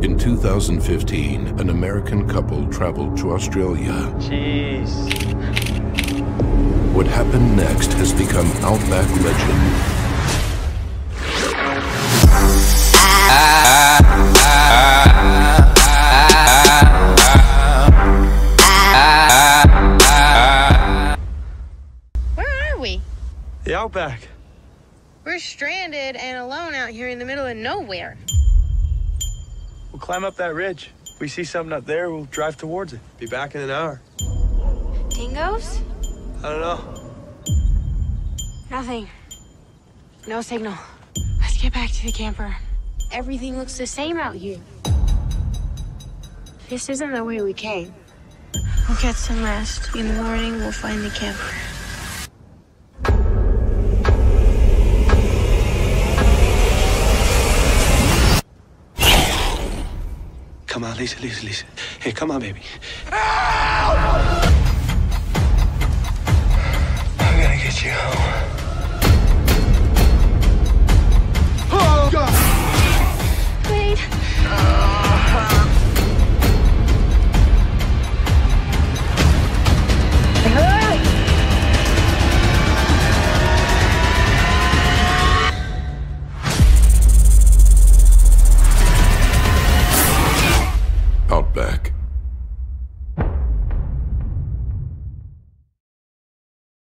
In 2015, an American couple traveled to Australia. Jeez. What happened next has become Outback legend. Where are we? The Outback. We're stranded and alone out here in the middle of nowhere. We'll climb up that ridge. If we see something up there, we'll drive towards it. Be back in an hour. Dingoes? I don't know. Nothing. No signal. Let's get back to the camper. Everything looks the same out here. This isn't the way we came. We'll get some rest. In the morning, we'll find the camper. Come on, Lisa, Lisa, Lisa. Hey, come on, baby. Ah! back.